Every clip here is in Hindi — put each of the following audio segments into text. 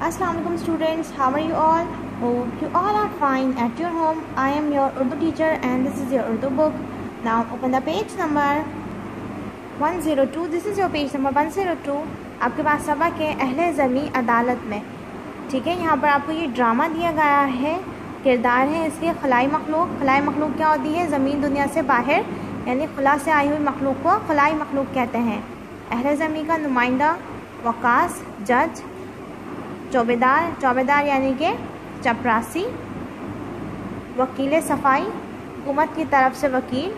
अस्सलाम वालेकुम students how are you all hope you all are fine at your home I am your Urdu teacher and this is your Urdu book now open the page number 102 this is your page number 102 आपके पास सबक है अहले जमी अदालत में। ठीक है, यहाँ पर आपको ये ड्रामा दिया गया है। किरदार है इसके, खलाई मखलूक। खलाई मखलूक क्या होती है? ज़मीन दुनिया से बाहर, यानी खुला से आई हुई मखलूक को खलाई मखलूक कहते हैं। अहले जमी का नुमाइंदा, वकास, जज चौबेदार चौबेदार यानी कि चपरासी, वकील सफ़ाई, हुकूमत की तरफ़ से वकील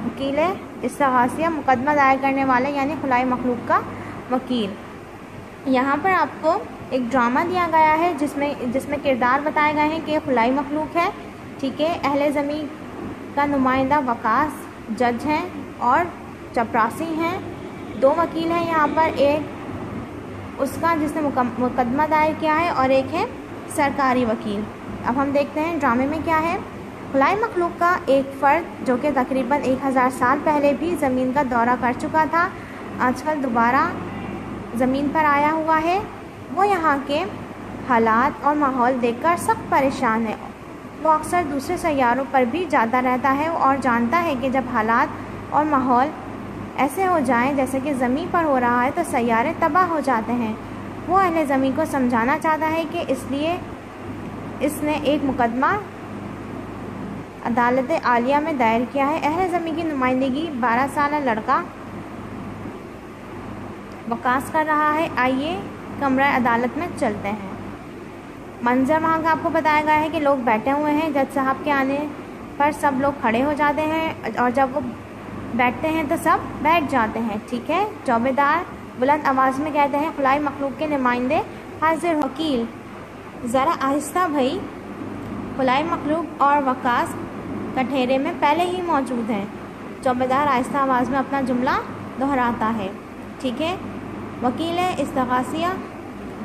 वकील इस्तहासिया मुकदमा दायर करने वाले यानी खुलाई मखलूक का वकील। यहाँ पर आपको एक ड्रामा दिया गया है जिसमें जिसमें किरदार बताए गए हैं कि खुलाई मखलूक है, ठीक है? अहल ज़मी का नुमाइंदा वकास, जज हैं और चपरासी हैं। दो वकील हैं यहाँ पर, एक उसका जिसने मुकदमा दायर किया है और एक है सरकारी वकील। अब हम देखते हैं ड्रामे में क्या है। खुलाई मखलूक का एक फ़र्द, जो कि तकरीबन एक हज़ार साल पहले भी ज़मीन का दौरा कर चुका था, आजकल दोबारा ज़मीन पर आया हुआ है। वो यहाँ के हालात और माहौल देखकर सख्त परेशान है। वो अक्सर दूसरे सैारों पर भी जाता रहता है और जानता है कि जब हालात और माहौल ऐसे हो जाएँ जैसे कि ज़मीन पर हो रहा है तो सैारे तबाह हो जाते हैं। वो अहले ज़मीन को समझाना चाहता है कि इसलिए इसने एक मुकदमा अदालत आलिया में दायर किया है। अहल ज़मीन की नुमाइंदगी 12 साल लड़का वकास कर रहा है। आइए कमरा अदालत में चलते हैं। मंजर वहाँ का आपको बताया गया है कि लोग बैठे हुए हैं। जज साहब के आने पर सब लोग खड़े हो जाते हैं और जब वो बैठते हैं तो सब बैठ जाते हैं, ठीक है? चौबेदार बुलंद आवाज़ में कहते हैं, खुलाई मखलूक के नुमाइंदे, हाजिर वकील। ज़रा आहिस्ता भई, खुलाई मखलूक और वकास कठेरे में पहले ही मौजूद हैं। चौबेदार आहिस्ता आवाज़ में अपना जुमला दोहराता है, ठीक है? वकील इस्तगासिया।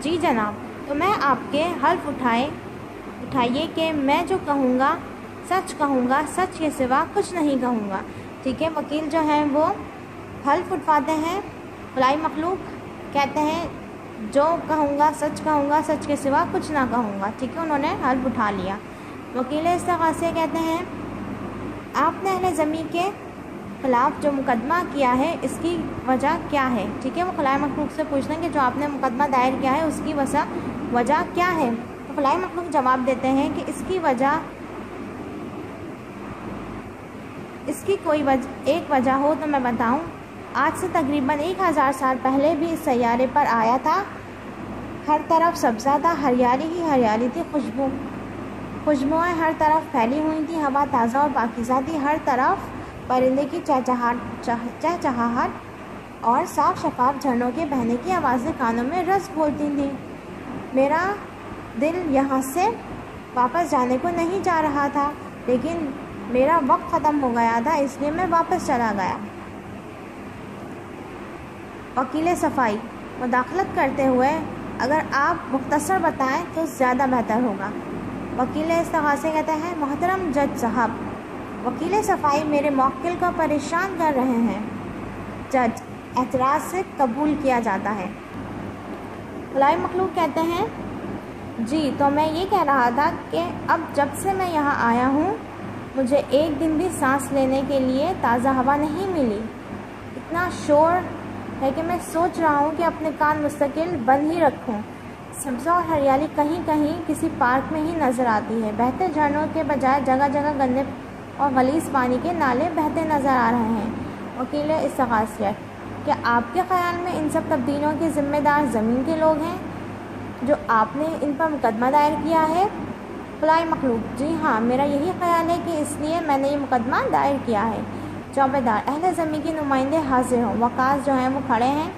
जी जनाब तो मैं आपके हल्फ उठाए, उठाइए कि मैं जो कहूँगा, सच कहूँगा, सच के सिवा कुछ नहीं कहूँगा। ठीक है, वकील जो हैं वो हल्फ उठवाते हैं फलाई मखलूक कहते हैं, जो कहूँगा, सच कहूँगा, सच के सिवा कुछ ना कहूँगा, ठीक है, उन्होंने हल्फ उठा लिया। वकील इस इस्तगासे कहते हैं, आपने अहल ज़मी के ख़िलाफ़ जो मुकदमा किया है, इसकी वजह क्या है? ठीक है, वो खलाई मखलूक से पूछते हैं कि जो आपने मुकदमा दायर किया है, उसकी वजह वजह क्या है? तो खलाई मखलूक जवाब देते हैं कि इसकी वजह इसकी कोई वज, एक वजह हो तो मैं बताऊँ। आज से तकरीबन एक हज़ार साल पहले भी इस सैारे पर आया था। हर तरफ़ सब्ज़ा था हरियाली ही हरियाली थी खुशबू खुशबुएँ हर तरफ़ फैली हुई थी हवा ताज़ा और पाकिज़ा थी। हर तरफ़ परिंदे की चहचहाट चहचहाहट और साफ़ शफाफ झरनों के बहने की आवाज़ें कानों में रस बोलती थी। मेरा दिल यहाँ से वापस जाने को नहीं जा रहा था लेकिन मेरा वक्त ख़त्म हो गया था, इसलिए मैं वापस चला गया। वकील सफ़ाई, मुदाखलत करते हुए, अगर आप मुख्तसर बताएँ तो ज़्यादा बेहतर होगा। वकील इस्तगासे कहते हैं, मोहतरम जज साहब, वकील सफ़ाई मेरे मौकिल को परेशान कर रहे हैं। जज, एतराज़ से कबूल किया जाता है। फलाई मखलूक कहते हैं, जी तो मैं ये कह रहा था कि अब जब से मैं यहाँ आया हूँ मुझे एक दिन भी सांस लेने के लिए ताज़ा हवा नहीं मिली। इतना शोर है कि मैं सोच रहा हूँ कि अपने कान मुस्तकिल बंद ही रखूँ। सब्ज़ा और हरियाली कहीं कहीं किसी पार्क में ही नज़र आती है। बहते झरनों के बजाय जगह जगह गंदे और गलीस पानी के नाले बहते नज़र आ रहे हैं। वकील इस्तगासियत क्या आपके ख़्याल में इन सब तब्दीलियों के ज़िम्मेदार ज़मीन के लोग हैं, जो आपने इन पर मुकदमा दायर किया है? फलाई मखलूक। जी हाँ मेरा यही ख्याल है कि इसलिए मैंने ये मुकदमा दायर किया है। चौबेदार, अहल ज़मी के नुमाइंदे हाजिर हों। वकास जो हैं वो खड़े हैं,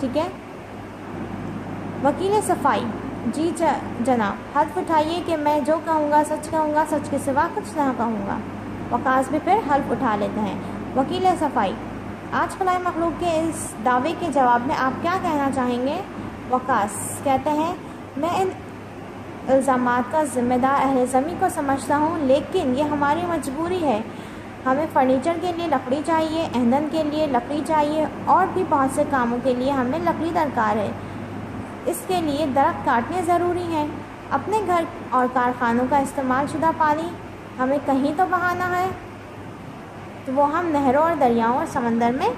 ठीक है? वकील सफ़ाई। जी जनाब हल्फ उठाइए कि मैं जो कहूँगा, सच कहूँगा, सच के सिवा कुछ ना कहूँगा। वकास भी फिर हल्फ उठा लेते हैं। वकील सफ़ाई। आज फलाई मखलूक के इस दावे के जवाब में आप क्या कहना चाहेंगे? वकास कहते हैं, मैं इन इल्ज़ाम का ज़िम्मेदार अहल ज़मी को समझता हूँ, लेकिन ये हमारी मजबूरी है। हमें फर्नीचर के लिए लकड़ी चाहिए, ईंधन के लिए लकड़ी चाहिए, और भी बहुत से कामों के लिए हमें लकड़ी दरकार है। इसके लिए दरख्त काटने ज़रूरी हैं। अपने घर और कारखानों का इस्तेमाल शुदा पानी, हमें कहीं तो बहाना है। तो वो हम नहरों और दरियाओं और समंदर में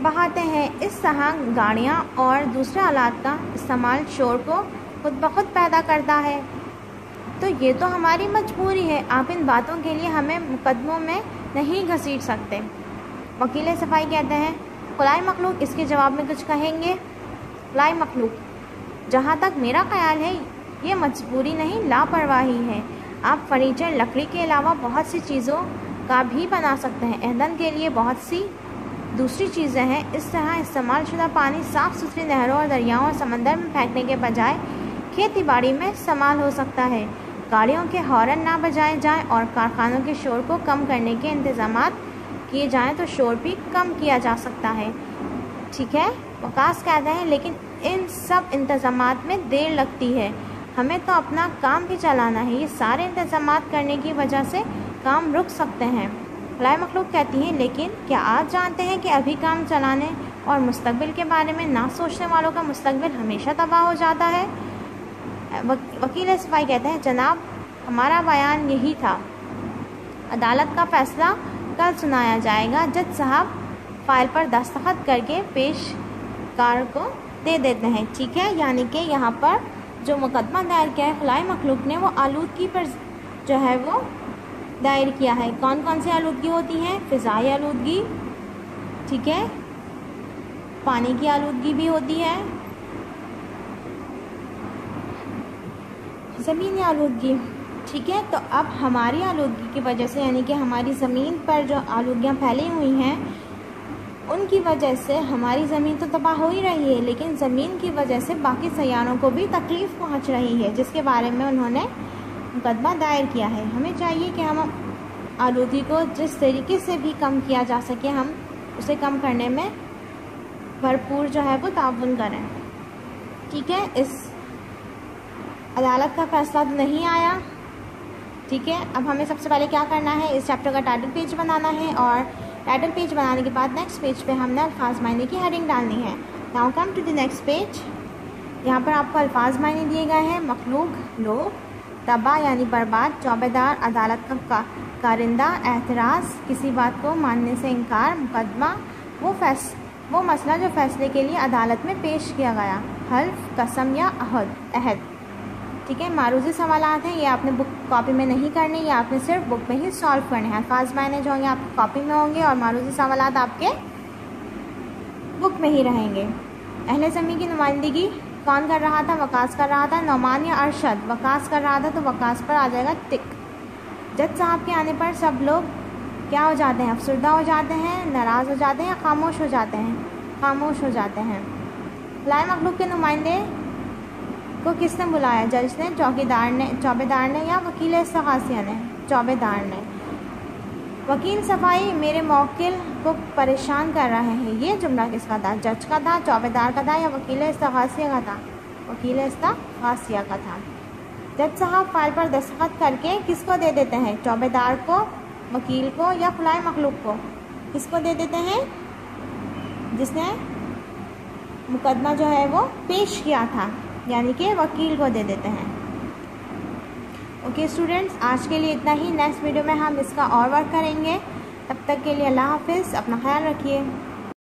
बहाते हैं। इस तरह गाड़ियाँ और दूसरे आलात का इस्तेमाल शोर को खुद ब खुद पैदा करता है। तो ये तो हमारी मजबूरी है। आप इन बातों के लिए हमें मुकदमों में नहीं घसीट सकते। वकील सफ़ाई कहते हैं खुलाई मखलूक, इसके जवाब में कुछ कहेंगे? खुलाई मखलूक, जहाँ तक मेरा ख्याल है, ये मजबूरी नहीं, लापरवाही है। आप फर्नीचर, लकड़ी के अलावा बहुत सी चीज़ों का भी बना सकते हैं। ईंधन के लिए बहुत सी दूसरी चीज़ें हैं, इस तरह इस्तेमाल शुदा पानी साफ़ सुथरी नहरों और दरियाओं और समंदर में फेंकने के बजाय खेती बाड़ी में इस्तेमाल हो सकता है। गाड़ियों के हॉर्न ना बजाए जाएँ और कारखानों के शोर को कम करने के इंतज़ाम किए जाएँ तो शोर भी कम किया जा सकता है। ठीक है? वकास कहते हैं, लेकिन इन सब इंतज़ाम में देर लगती है। हमें तो अपना काम भी चलाना है। ये सारे इंतज़ाम करने की वजह से काम रुक सकते हैं। फलाई मखलूक कहती हैं, लेकिन क्या आप जानते हैं कि अभी काम चलाने और मुस्तबिल के बारे में ना सोचने वालों का मुस्तबिल हमेशा तबाह हो जाता है? वकील सफ़ाई कहते हैं, जनाब, हमारा बयान यही था। अदालत का फैसला कल सुनाया जाएगा। जज साहब फ़ाइल पर दस्तखत करके पेशकार को दे देते हैं। ठीक है? यानी कि यहाँ पर जो मुकदमा दायर किया है खलाई मखलूक ने, वो आलूदगी पर जो है वो दायर किया है। कौन कौन सी आलूदगी होती हैं? फ़िज़ाई आलूदगी, ठीक है? पानी की आलूदगी भी होती है। ज़मीनी आलूदगी, ठीक है? तो अब हमारी आलूदगी की वजह से, यानी कि हमारी ज़मीन पर जो आलूदियाँ फैली हुई हैं, उनकी वजह से हमारी ज़मीन तो तबाह हो ही रही है, लेकिन ज़मीन की वजह से बाकी सयारों को भी तकलीफ़ पहुँच रही है, जिसके बारे में उन्होंने मुकदमा दायर किया है। हमें चाहिए कि हम आलूदी को जिस तरीके से भी कम किया जा सके, हम उसे कम करने में भरपूर जो है वो ताउन करें। ठीक है? इस अदालत का फैसला तो नहीं आया। ठीक है? अब हमें सबसे पहले क्या करना है? इस चैप्टर का टाइटल पेज बनाना है और टाइटल पेज बनाने के बाद नेक्स्ट पेज पे हमने अल्फाज मायने की हेडिंग डालनी है। Now come to the next page यहाँ पर आपको अल्फाज मायने दिए गए हैं। मखलूक, लोग तबाह यानी बर्बाद, चौबेदार अदालत का कारिंदा, एतराज़, किसी बात को मानने से इनकार, मुकदमा, वो फैस, वो मसला जो फैसले के लिए अदालत में पेश किया गया, हल्फ, कसम या अहद अहद। ठीक है, मारूजी सवाल हैं, ये आपने बुक कॉपी में नहीं करने, ये आपने सिर्फ़ बुक में ही सॉल्व करने हैं। अल्फाज मायने जो होंगे आपकी कॉपी में होंगे और मारूजी सवाल आपके बुक में ही रहेंगे। अहले ज़मी की नुमाइंदगी कौन कर रहा था? वकास कर रहा था नौमान या अरशद? वकास कर रहा था तो वकास पर आ जाएगा टिक जज साहब के आने पर सब लोग क्या हो जाते हैं? अफसरदा हो जाते हैं, नाराज़ हो जाते हैं या खामोश हो जाते हैं? खामोश हो जाते हैं। लाए मखलूक के नुमाइंदे को किसने बुलाया? जज ने, चौकीदार ने, चौबेदार ने या वकील इस्तहासिया ने? चौबेदार ने। वकील सफ़ाई मेरे मौकिल को परेशान कर रहे हैं। ये जुमला किसका था? जज का था चौबेदार का था या वकील इस्तहासिया का था? वकील इस्तहासिया का था। जज साहब फ़ाइल पर दस्तखत करके किसको दे देते हैं? चौबेदार को, वकील को या खुलाई मखलूक को? किसको दे देते हैं? जिसने मुकदमा जो है वो पेश किया था, यानी कि वकील को दे देते हैं। ओके स्टूडेंट्स आज के लिए इतना ही। नेक्स्ट वीडियो में हम इसका और वर्क करेंगे। तब तक के लिए अल्लाह हाफिज़। अपना ख्याल रखिए।